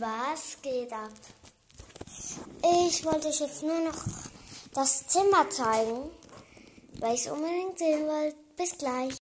Was geht ab? Ich wollte euch jetzt nur noch das Zimmer zeigen, weil ich es unbedingt sehen wollte. Bis gleich.